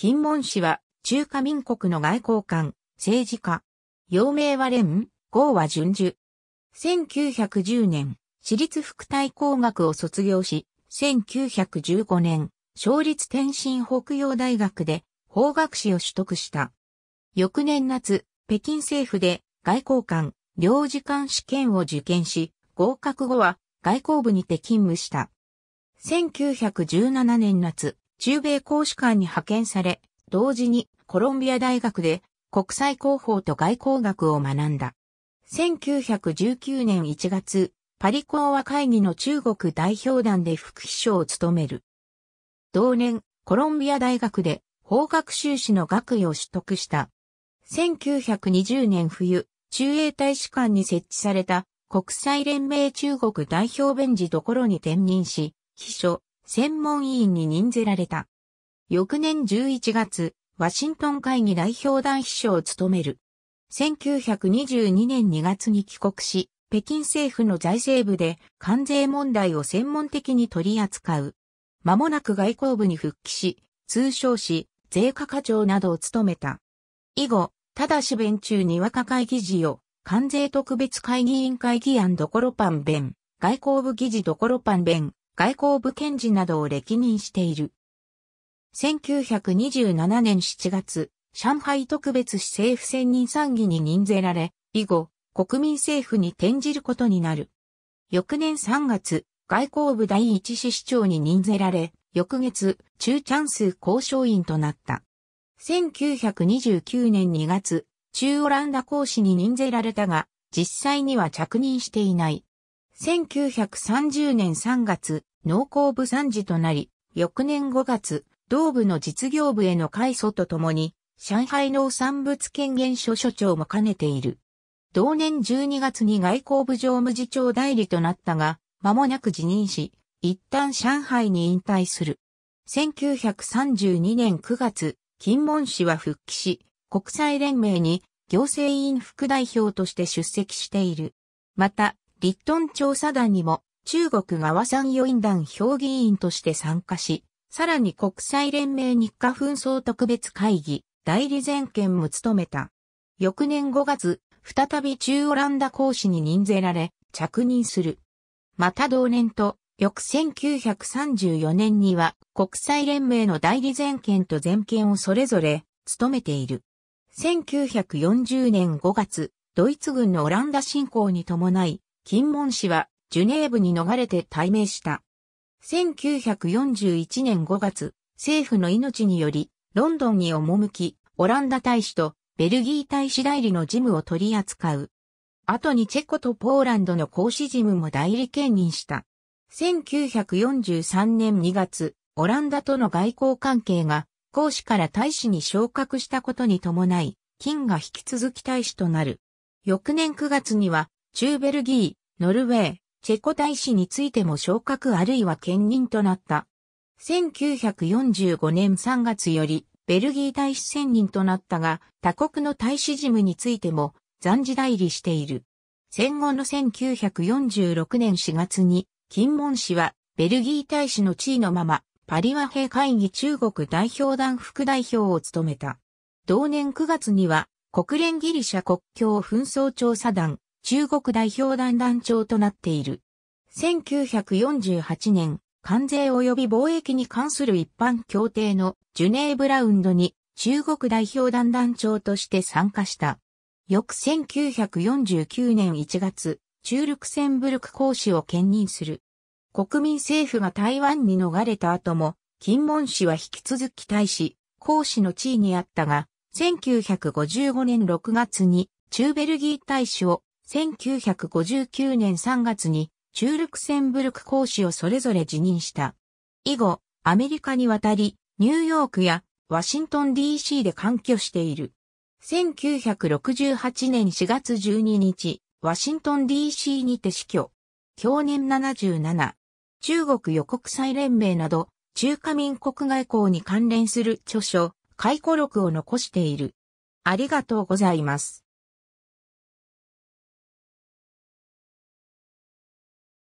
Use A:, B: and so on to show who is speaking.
A: 金門氏は中華民国の外交官、政治家。陽明は蓮、号は順樹。1910年、私立副大工学を卒業し、1915年、省立天津北洋大学で法学士を取得した。翌年夏、北京政府で外交官、領事官試験を受験し、合格後は外交部にて勤務した。1917年夏、中米公使館に派遣され、同時にコロンビア大学で国際広報と外交学を学んだ。1919年1月、パリ講和会議の中国代表団で副秘書を務める。同年、コロンビア大学で法学修士の学位を取得した。1920年冬、中英大使館に設置された国際連盟中国代表弁事ところに転任し、秘書、専門委員に任ぜられた。翌年11月、ワシントン会議代表団秘書を務める。1922年2月に帰国し、北京政府の財政部で関税問題を専門的に取り扱う。間もなく外交部に復帰し、通商し、税価課長などを務めた。以後、ただし弁中に若会議事を、関税特別会議委員会議案どころパン弁、外交部議事どころパン弁、外交部検事などを歴任している。1927年7月、上海特別市政府選任参議に任ぜられ、以後、国民政府に転じることになる。翌年3月、外交部第一市市長に任ぜられ、翌月、中チャンス交渉員となった。1929年2月、中オランダ公使に任ぜられたが、実際には着任していない。1930年3月、農工部参事となり、翌年5月、同部の実業部への改祖とともに、上海農産物権限所所長も兼ねている。同年12月に外交部常務次長代理となったが、間もなく辞任し、一旦上海に引退する。1932年9月、金門氏は復帰し、国際連盟に行政委員副代表として出席している。また、リットン調査団にも中国側参与員団評議員として参加し、さらに国際連盟日華紛争特別会議代理全権も務めた。翌年5月、再び中オランダ公使に任ぜられ、着任する。また同年と、翌1934年には国際連盟の代理全権と全権をそれぞれ務めている。1940年5月、ドイツ軍のオランダ侵攻に伴い、金門氏はジュネーブに逃れて退命した。1941年5月、政府の命により、ロンドンに赴き、オランダ大使とベルギー大使代理の事務を取り扱う。後にチェコとポーランドの公使事務も代理兼任した。1943年2月、オランダとの外交関係が公使から大使に昇格したことに伴い、金が引き続き大使となる。翌年9月には、中ベルギー、ノルウェー、チェコ大使についても昇格あるいは兼任となった。1945年3月よりベルギー大使専任となったが、他国の大使事務についても暫時代理している。戦後の1946年4月に、金門氏はベルギー大使の地位のまま、パリ和平会議中国代表団副代表を務めた。同年9月には、国連ギリシャ国境紛争調査団中国代表団団長となっている。1948年、関税及び貿易に関する一般協定のジュネーブラウンドに中国代表団団長として参加した。翌1949年1月、中ルクセンブルク公使を兼任する。国民政府が台湾に逃れた後も、金門氏は引き続き大使、公使の地位にあったが、1955年6月に中ベルギー大使を1959年3月に中ルクセンブルク公使をそれぞれ辞任した。以後、アメリカに渡り、ニューヨークやワシントン DC で環居している。1968年4月12日、ワシントン DC にて死去。去年77。中国予国際連盟など、中華民国外交に関連する著書、回顧録を残している。ありがとうございます。